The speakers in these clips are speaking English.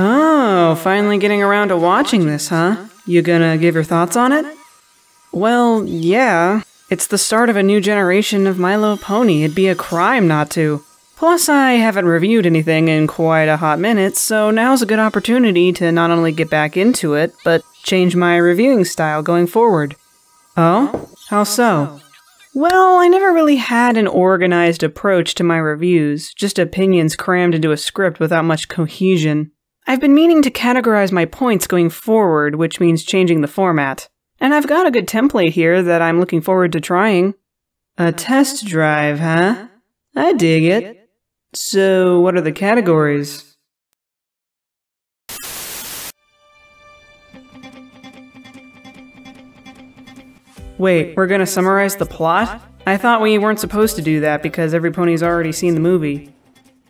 Oh, finally getting around to watching this, huh? You gonna give your thoughts on it? Well, yeah. It's the start of a new generation of My Little Pony. It'd be a crime not to. Plus, I haven't reviewed anything in quite a hot minute, so now's a good opportunity to not only get back into it, but change my reviewing style going forward. Oh? How so? Well, I never really had an organized approach to my reviews, just opinions crammed into a script without much cohesion. I've been meaning to categorize my points going forward, which means changing the format. And I've got a good template here that I'm looking forward to trying. A test drive, huh? I dig it. So, what are the categories? Wait, we're gonna summarize the plot? I thought we weren't supposed to do that because every pony's already seen the movie.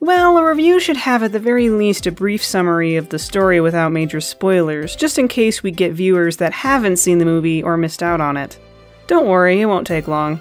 Well, a review should have at the very least a brief summary of the story without major spoilers, just in case we get viewers that haven't seen the movie or missed out on it. Don't worry, it won't take long.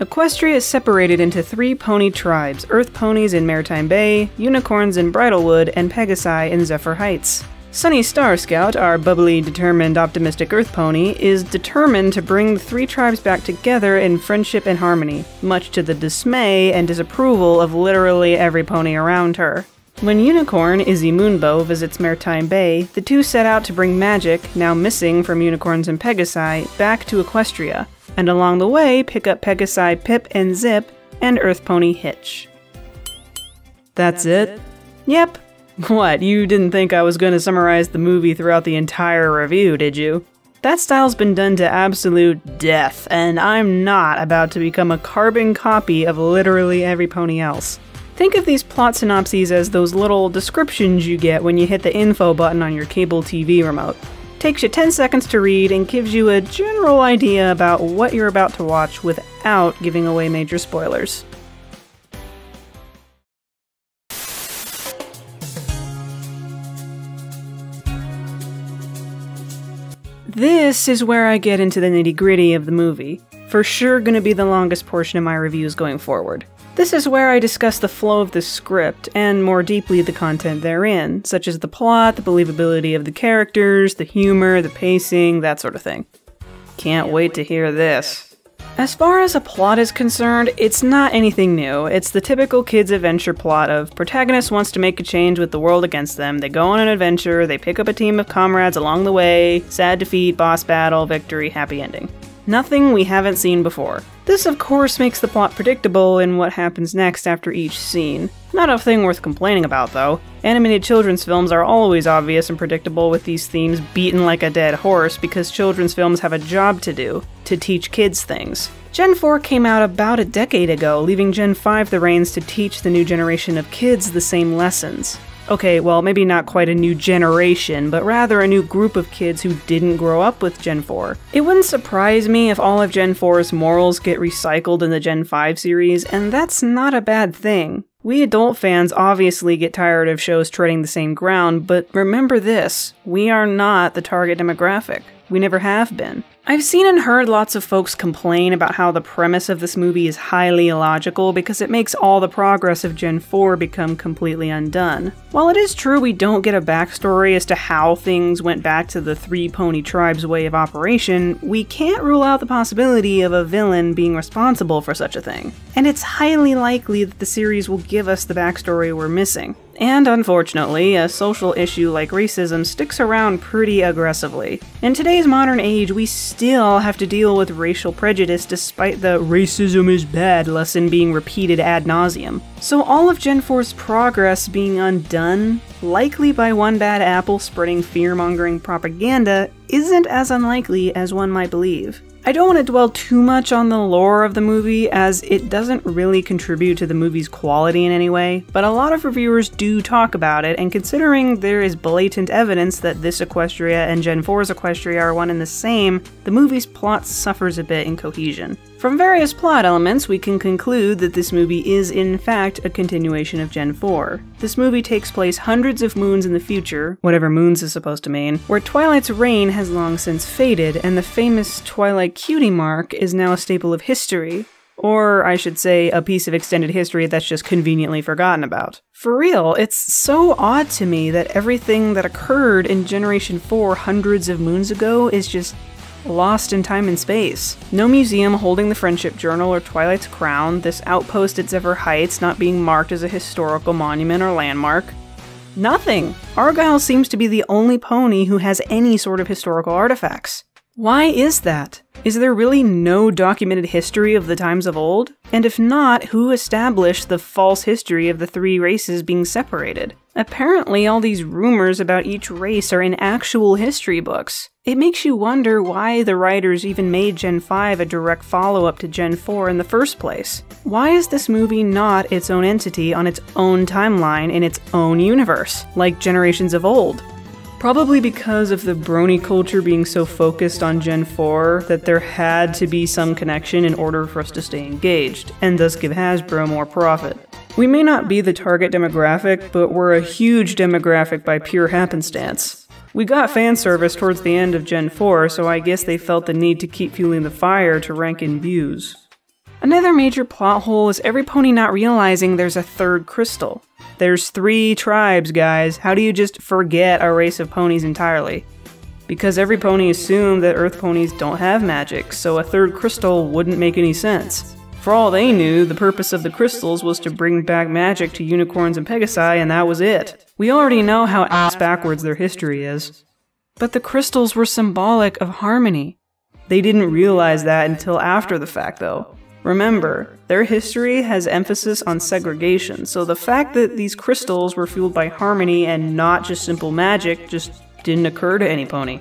Equestria is separated into three pony tribes Earth ponies in Maritime Bay, unicorns in Bridlewood, and Pegasi in Zephyr Heights. Sunny Starscout, our bubbly, determined, optimistic Earth pony, is determined to bring the three tribes back together in friendship and harmony, much to the dismay and disapproval of literally every pony around her. When Unicorn, Izzy Moonbow, visits Maritime Bay, the two set out to bring magic, now missing from unicorns and Pegasi, back to Equestria, and along the way pick up Pegasi Pipp and Zipp and Earth Pony Hitch. That's it? Yep, what, you didn't think I was going to summarize the movie throughout the entire review, did you? That style's been done to absolute death, and I'm not about to become a carbon copy of literally every pony else. Think of these plot synopses as those little descriptions you get when you hit the info button on your cable TV remote. Takes you 10 seconds to read and gives you a general idea about what you're about to watch without giving away major spoilers. This is where I get into the nitty gritty of the movie. For sure, gonna be the longest portion of my reviews going forward. This is where I discuss the flow of the script, and more deeply the content therein, such as the plot, the believability of the characters, the humor, the pacing, that sort of thing. Can't wait to hear this. As far as a plot is concerned, it's not anything new. It's the typical kids' adventure plot of protagonist wants to make a change with the world against them. They go on an adventure, they pick up a team of comrades along the way, sad defeat, boss battle, victory, happy ending. Nothing we haven't seen before. This, of course, makes the plot predictable in what happens next after each scene. Not a thing worth complaining about, though. Animated children's films are always obvious and predictable with these themes beaten like a dead horse because children's films have a job to do to teach kids things. Gen 4 came out about a decade ago, leaving Gen 5 the reins to teach the new generation of kids the same lessons. Okay, well, maybe not quite a new generation, but rather a new group of kids who didn't grow up with Gen 4. It wouldn't surprise me if all of Gen 4's morals get recycled in the Gen 5 series, and that's not a bad thing. We adult fans obviously get tired of shows treading the same ground, but remember this we are not the target demographic. We never have been. I've seen and heard lots of folks complain about how the premise of this movie is highly illogical because it makes all the progress of Gen 4 become completely undone. While it is true we don't get a backstory as to how things went back to the Three Pony Tribe's way of operation, we can't rule out the possibility of a villain being responsible for such a thing. And it's highly likely that the series will give us the backstory we're missing. And unfortunately, a social issue like racism sticks around pretty aggressively. In today's modern age, we still have to deal with racial prejudice despite the racism is bad lesson being repeated ad nauseum. So all of Gen 4's progress being undone, likely by one bad apple spreading fear-mongering propaganda, isn't as unlikely as one might believe. I don't want to dwell too much on the lore of the movie, as it doesn't really contribute to the movie's quality in any way, but a lot of reviewers do talk about it, and considering there is blatant evidence that this Equestria and Gen 4's Equestria are one and the same, the movie's plot suffers a bit in cohesion. From various plot elements, we can conclude that this movie is in fact a continuation of Gen 4. This movie takes place hundreds of moons in the future, whatever moons is supposed to mean, where Twilight's reign has long since faded, and the famous Twilight cutie mark is now a staple of history, or I should say, a piece of extended history that's just conveniently forgotten about. For real, it's so odd to me that everything that occurred in Generation 4 hundreds of moons ago is just lost in time and space. No museum holding the Friendship Journal or Twilight's crown, this outpost at Zephyr Heights not being marked as a historical monument or landmark. Nothing! Argyle seems to be the only pony who has any sort of historical artifacts. Why is that? Is there really no documented history of the times of old? And if not, who established the false history of the three races being separated? Apparently, all these rumors about each race are in actual history books. It makes you wonder why the writers even made Gen 5 a direct follow up to Gen 4 in the first place. Why is this movie not its own entity on its own timeline in its own universe, like Generations of Old? Probably because of the brony culture being so focused on Gen 4 that there had to be some connection in order for us to stay engaged, and thus give Hasbro more profit. We may not be the target demographic, but we're a huge demographic by pure happenstance. We got fan service towards the end of Gen 4, so I guess they felt the need to keep fueling the fire to rank in views. Another major plot hole is every pony not realizing there's a third crystal. There's three tribes, guys. How do you just forget a race of ponies entirely? Because every pony assumed that Earth ponies don't have magic, so a third crystal wouldn't make any sense. For all they knew, the purpose of the crystals was to bring back magic to unicorns and pegasi, and that was it. We already know how ass backwards their history is. But the crystals were symbolic of harmony. They didn't realize that until after the fact, though. Remember, their history has emphasis on segregation, so the fact that these crystals were fueled by harmony and not just simple magic just didn't occur to any pony.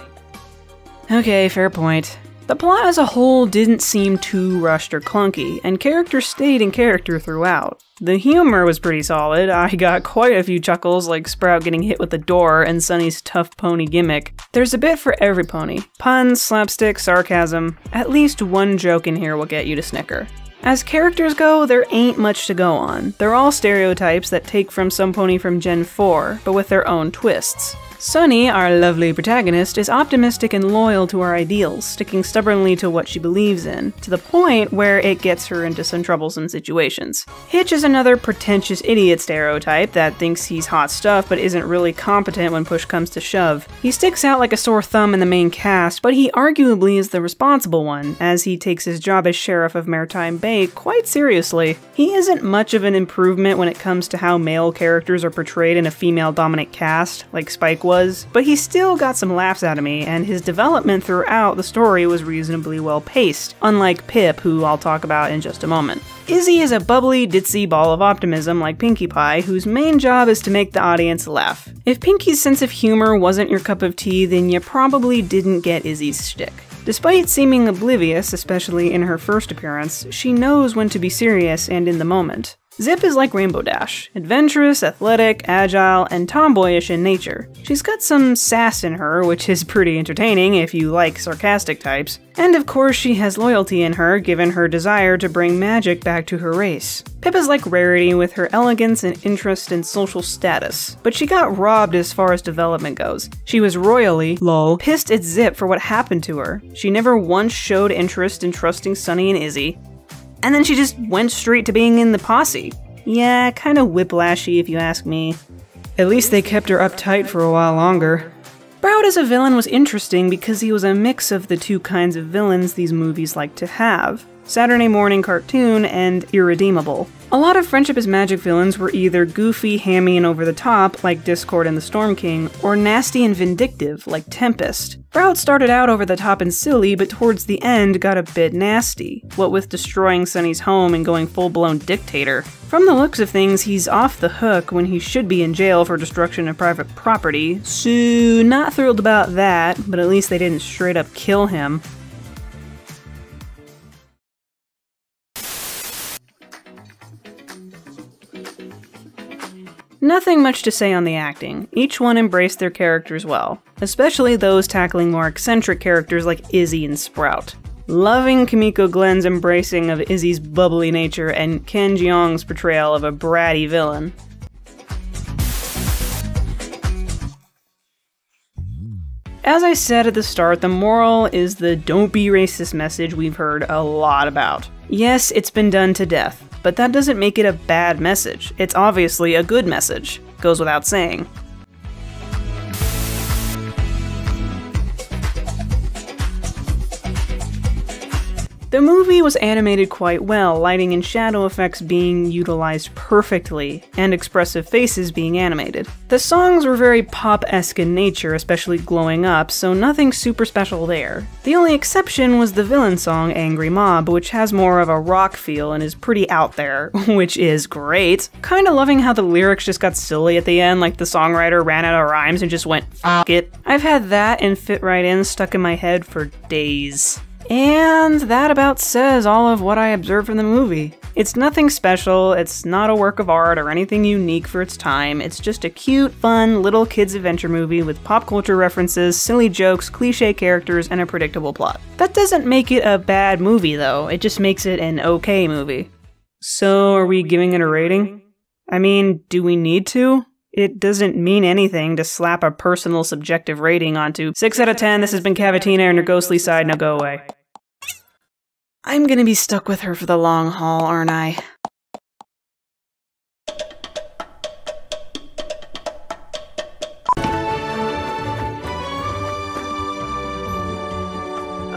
Okay, fair point. The plot as a whole didn't seem too rushed or clunky, and characters stayed in character throughout. The humor was pretty solid. I got quite a few chuckles, like Sprout getting hit with the door and Sunny's tough pony gimmick. There's a bit for every pony puns, slapstick, sarcasm. At least one joke in here will get you to snicker. As characters go, there ain't much to go on. They're all stereotypes that take from some pony from Gen 4, but with their own twists. Sunny, our lovely protagonist, is optimistic and loyal to our ideals, sticking stubbornly to what she believes in, to the point where it gets her into some troublesome situations. Hitch is another pretentious idiot stereotype that thinks he's hot stuff but isn't really competent when push comes to shove. He sticks out like a sore thumb in the main cast, but he arguably is the responsible one, as he takes his job as sheriff of Maritime Bay quite seriously. He isn't much of an improvement when it comes to how male characters are portrayed in a female dominant cast, like Spike was, but he still got some laughs out of me, and his development throughout the story was reasonably well paced, unlike Pipp, who I'll talk about in just a moment. Izzy is a bubbly, ditzy ball of optimism like Pinkie Pie, whose main job is to make the audience laugh. If Pinkie's sense of humor wasn't your cup of tea, then you probably didn't get Izzy's shtick. Despite seeming oblivious, especially in her first appearance, she knows when to be serious and in the moment. Zipp is like Rainbow Dash adventurous, athletic, agile, and tomboyish in nature. She's got some sass in her, which is pretty entertaining if you like sarcastic types. And of course, she has loyalty in her, given her desire to bring magic back to her race. Pipp is like Rarity with her elegance and interest in social status, but she got robbed as far as development goes. She was royally, lol, pissed at Zipp for what happened to her. She never once showed interest in trusting Sunny and Izzy, and then she just went straight to being in the posse. Yeah, kinda whiplashy if you ask me. At least they kept her uptight for a while longer. Sprout as a villain was interesting because he was a mix of the two kinds of villains these movies like to have Saturday morning cartoon and irredeemable. A lot of Friendship is Magic villains were either goofy, hammy, and over the top, like Discord and the Storm King, or nasty and vindictive, like Tempest. Sprout started out over the top and silly, but towards the end got a bit nasty, what with destroying Sunny's home and going full blown dictator. From the looks of things, he's off the hook when he should be in jail for destruction of private property, so not thrilled about that, but at least they didn't straight up kill him. Nothing much to say on the acting. Each one embraced their characters well, especially those tackling more eccentric characters like Izzy and Sprout. Loving Kimiko Glenn's embracing of Izzy's bubbly nature and Ken Jeong's portrayal of a bratty villain. As I said at the start, the moral is the don't be racist message we've heard a lot about. Yes, it's been done to death, but that doesn't make it a bad message. It's obviously a good message. Goes without saying. The movie was animated quite well, lighting and shadow effects being utilized perfectly, and expressive faces being animated. The songs were very pop-esque in nature, especially Glowing Up, so nothing super special there. The only exception was the villain song Angry Mob, which has more of a rock feel and is pretty out there, which is great. Kinda loving how the lyrics just got silly at the end, like the songwriter ran out of rhymes and just went, fuck it. I've had that and Fit Right In stuck in my head for days. And that about says all of what I observed from the movie. It's nothing special, it's not a work of art or anything unique for its time, it's just a cute, fun, little kids' adventure movie with pop culture references, silly jokes, cliche characters, and a predictable plot. That doesn't make it a bad movie though, it just makes it an okay movie. So, are we giving it a rating? I mean, do we need to? It doesn't mean anything to slap a personal subjective rating onto 6 out of 10, this has been Cavatina and your ghostly side, now go away. I'm gonna be stuck with her for the long haul, aren't I?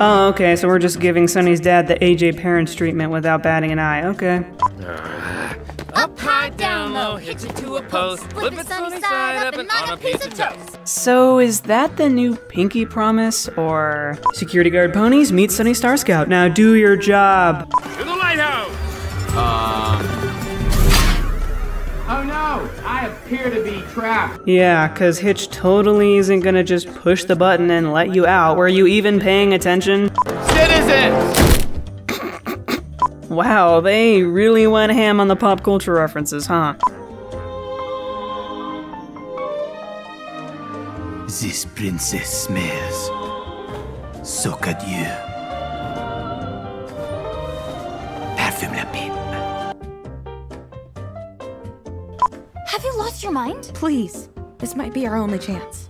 Oh, okay, so we're just giving Sunny's dad the AJ Parents treatment without batting an eye. Okay. Low, hitch it to a post, flip it sunny side up and on a piece of toast. So is that the new Pinkie Promise, or Security Guard Ponies meet Sunny Starscout? Now do your job. To the lighthouse! Uh, oh no! I appear to be trapped. Yeah, cause Hitch totally isn't gonna just push the button and let you out. Were you even paying attention? Citizens! Wow, they really went ham on the pop culture references, huh? This princess smells so cadieux. Parfume la pipe. Have you lost your mind? Please, this might be our only chance.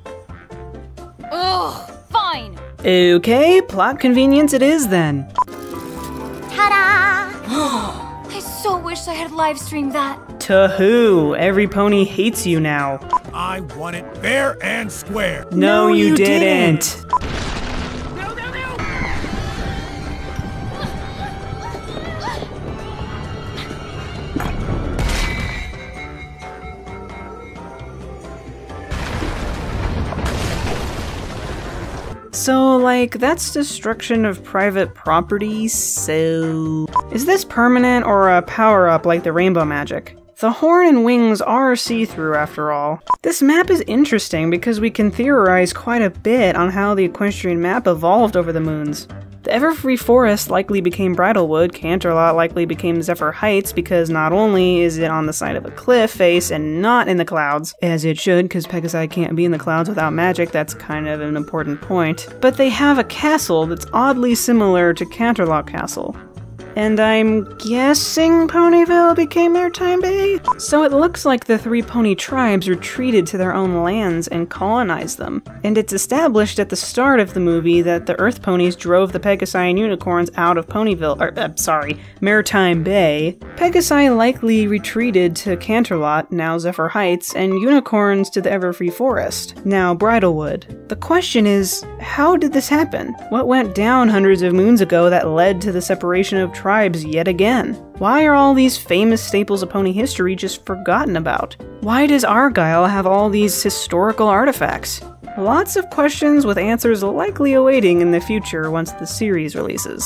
Ugh, fine. Okay, plot convenience it is then. Ta-da! I so wish I had live streamed that. To who? Every pony hates you now. I want it fair and square. No, you, didn't. So, like, that's destruction of private property, so. Is this permanent or a power up like the rainbow magic? The horn and wings are see through after all. This map is interesting because we can theorize quite a bit on how the equestrian map evolved over the moons. The Everfree Forest likely became Bridlewood, Canterlot likely became Zephyr Heights because not only is it on the side of a cliff face and not in the clouds, as it should because Pegasi can't be in the clouds without magic, that's kind of an important point, but they have a castle that's oddly similar to Canterlot Castle. And I'm guessing Ponyville became Maritime Bay? So it looks like the three pony tribes retreated to their own lands and colonized them. And it's established at the start of the movie that the Earth ponies drove the Pegasi and unicorns out of Ponyville, or, uh, sorry, Maritime Bay. Pegasi likely retreated to Canterlot, now Zephyr Heights, and unicorns to the Everfree Forest, now Bridlewood. The question is, how did this happen? What went down hundreds of moons ago that led to the separation of tribes yet again? Why are all these famous staples of pony history just forgotten about? Why does Argyle have all these historical artifacts? Lots of questions with answers likely awaiting in the future once the series releases.